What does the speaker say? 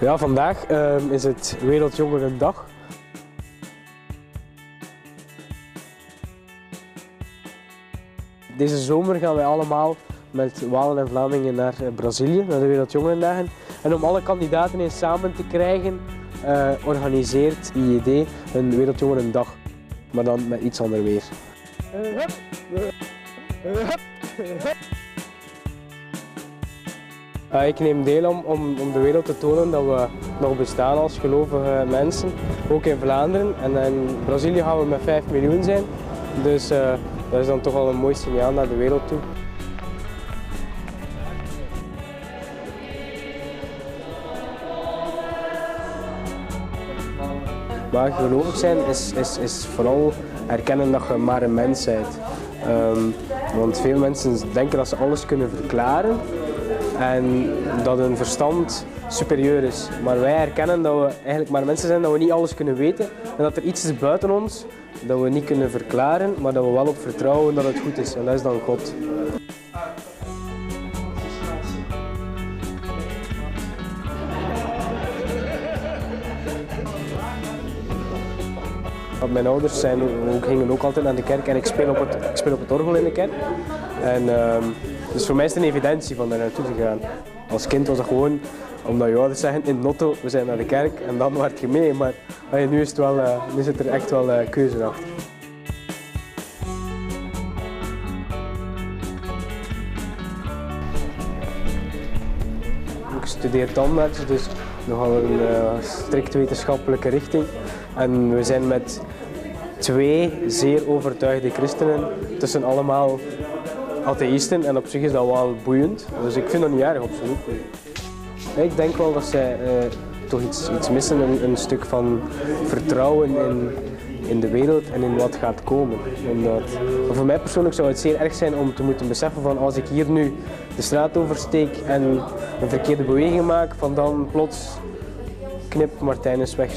Ja, vandaag ehm, is het Wereldjongerendag. Deze zomer gaan wij allemaal met Walen en Vlamingen naar eh, Brazilië, naar de Wereldjongerendagen. En om alle kandidaten eens samen te krijgen, eh, organiseert IED een Wereldjongerendag. Maar dan met iets ander weer. Uh, ik neem deel om, om, de wereld te tonen dat we nog bestaan als gelovige mensen, ook in Vlaanderen. En in Brazilië gaan we met 5 miljoen zijn, dus uh, dat is dan toch wel een mooi signaal naar de wereld toe. Maar gelovig zijn is, is, is vooral erkennen dat je maar een mens bent. Um, want veel mensen denken dat ze alles kunnen verklaren en dat hun verstand superieur is. Maar wij erkennen dat we eigenlijk maar mensen zijn, dat we niet alles kunnen weten en dat er iets is buiten ons dat we niet kunnen verklaren, maar dat we wel op vertrouwen dat het goed is. En dat is dan God. Mijn ouders zijn, gingen ook altijd naar de kerk en ik speel op het, ik speel op het orgel in de kerk. En, uh, dus voor mij is het een evidentie van daar naartoe te gaan. Als kind was het gewoon, omdat je ouders zeggen in Notto, we zijn naar de kerk en dan werd je mee. Maar nu, is het wel, uh, nu zit er echt wel uh, keuze achter. Ik studeer tandarts, dus nogal een uh, strikt wetenschappelijke richting. En we zijn met twee zeer overtuigde christenen tussen allemaal atheïsten en op zich is dat wel boeiend. Dus ik vind dat niet erg, absoluut. Ik denk wel dat zij uh, toch iets, iets missen, een, een, stuk van vertrouwen in, in de wereld en in wat gaat komen. Omdat, voor mij persoonlijk zou het zeer erg zijn om te moeten beseffen van als ik hier nu de straat oversteek en een verkeerde beweging maak, van dan plots knip Martijn is weg.